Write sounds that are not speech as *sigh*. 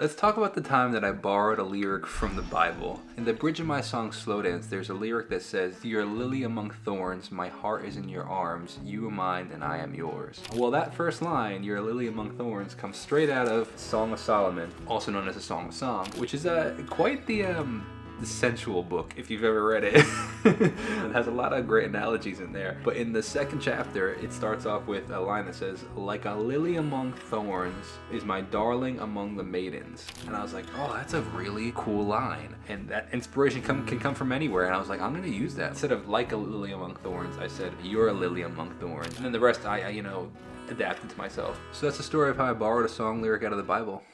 Let's talk about the time that I borrowed a lyric from the Bible. In the bridge of my song Slow Dance, there's a lyric that says, You're a lily among thorns, my heart is in your arms, you are mine and I am yours. Well, that first line, You're a lily among thorns, comes straight out of Song of Solomon, also known as a Song of Songs, which is uh, quite the um, the sensual book if you've ever read it. it *laughs* has a lot of great analogies in there. But in the second chapter, it starts off with a line that says, Like a lily among thorns is my darling among the maidens. And I was like, oh, that's a really cool line. And that inspiration come, can come from anywhere. And I was like, I'm going to use that. Instead of like a lily among thorns, I said, you're a lily among thorns. And then the rest, I, I you know, adapted to myself. So that's the story of how I borrowed a song lyric out of the Bible. *laughs*